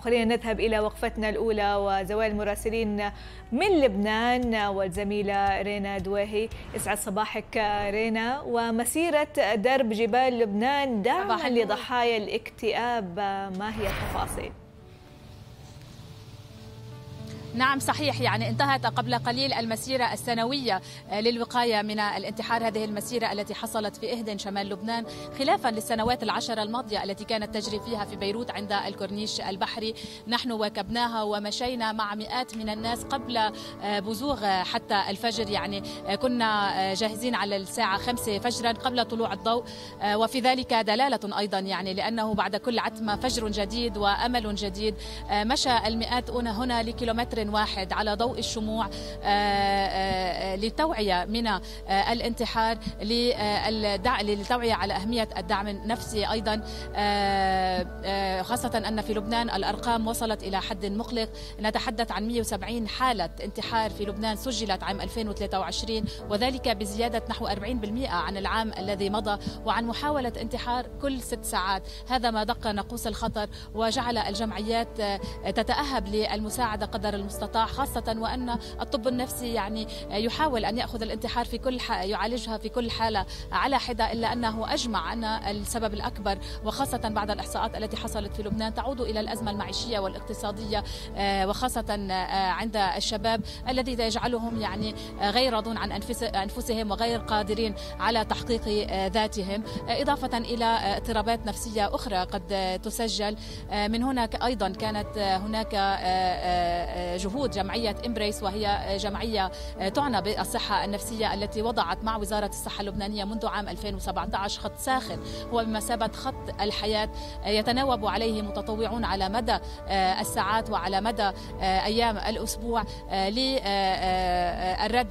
وخلينا نذهب إلى وقفتنا الأولى وزوال المراسلين من لبنان والزميلة رينا دويهي يسعد صباحك رينا. ومسيرة درب جبال لبنان دعما لضحايا الاكتئاب. ما هي التفاصيل؟ نعم صحيح. يعني انتهت قبل قليل المسيرة السنوية للوقاية من الانتحار هذه المسيرة التي حصلت في إهدن شمال لبنان خلافا للسنوات العشرة الماضية التي كانت تجري فيها في بيروت عند الكورنيش البحري. نحن واكبناها ومشينا مع مئات من الناس قبل بزوغ حتى الفجر. يعني كنا جاهزين على الساعة خمسة فجرا قبل طلوع الضوء وفي ذلك دلالة أيضا. يعني لأنه بعد كل عتمة فجر جديد وأمل جديد مشى المئات هنا لكيلومتر واحد على ضوء الشموع للتوعية من الانتحار للتوعية على أهمية الدعم النفسي أيضا خاصة أن في لبنان الأرقام وصلت إلى حد مقلق. نتحدث عن 170 حالة انتحار في لبنان سجلت عام 2023 وذلك بزيادة نحو 40% عن العام الذي مضى وعن محاولة انتحار كل ست ساعات. هذا ما دق ناقوس الخطر وجعل الجمعيات تتأهب للمساعدة قدر المستطاع. خاصة وأن الطب النفسي يعني يحاول أن يأخذ الانتحار في كل يعالجها في كل حالة على حدة إلا أنه أجمع أن السبب الأكبر وخاصة بعد الإحصاءات التي حصلت في لبنان تعود إلى الأزمة المعيشية والاقتصادية وخاصة عند الشباب الذي يجعلهم يعني غير راضون عن أنفسهم وغير قادرين على تحقيق ذاتهم. إضافة إلى اضطرابات نفسية أخرى قد تسجل. من هناك أيضا كانت هناك جهود جمعية إمبريس وهي جمعية تعنى بالصحة النفسية التي وضعت مع وزارة الصحة اللبنانية منذ عام 2017 خط ساخن. هو بمثابة خط الحياة يتناوب عليه متطوعون على مدى الساعات وعلى مدى أيام الأسبوع للرد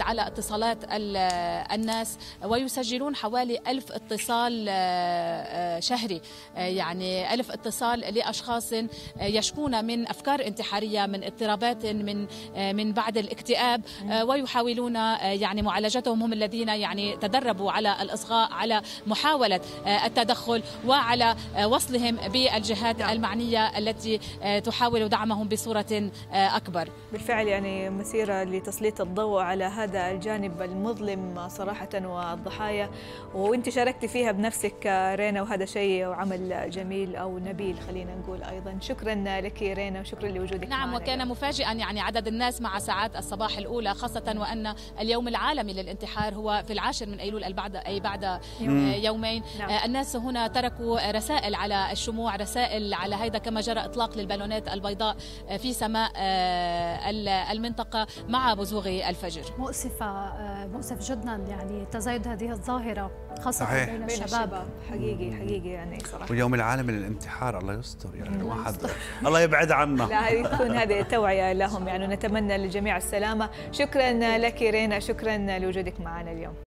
على اتصالات الناس. ويسجلون حوالي ألف اتصال شهري يعني ألف اتصال لأشخاص يشكون من أفكار انتحارية من اضطرابات من من بعد الاكتئاب ويحاولون يعني معالجتهم هم الذين يعني تدربوا على الإصغاء على محاولة التدخل وعلى وصلهم بالجهات المعنية التي تحاول دعمهم بصورة أكبر. بالفعل يعني مسيرة لتسليط الضوء على هذا الجانب المظلم صراحة والضحايا. وإنت شاركتي فيها بنفسك رينا وهذا شيء وعمل جميل أو نبيل خلينا نقول أيضا. شكرا لك رينا وشكرا لوجودك نعم وكان مفاجئا يعني عدد الناس مع ساعات الصباح الأولى خاصة وأن اليوم العالمي للانتحار هو في العاشر من أيلول البعد أي بعد يومين. نعم. الناس هنا تركوا رسائل على الشموع رسائل على هيدا كما جرى إطلاق للبالونات البيضاء في سماء المنطقة مع بزوغ الفجر. مؤسفة مؤسف جدا يعني تزايد هذه الظاهرة خاصة صحيح. بين الشباب, الشباب. حقيقي حقيقي يعني صراحة. واليوم العالمي للانتحار الله يستر يعني الواحد. الله يبعد عنا. لا تكون هذه توعية لهم يعني نتمنى للجميع السلامة. شكرا لك رينا شكرا لوجودك معنا اليوم.